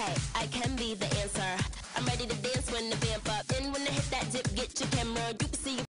Hey, I can be the answer. I'm ready to dance when the vamp up. Then when I hit that dip, get your camera. You can see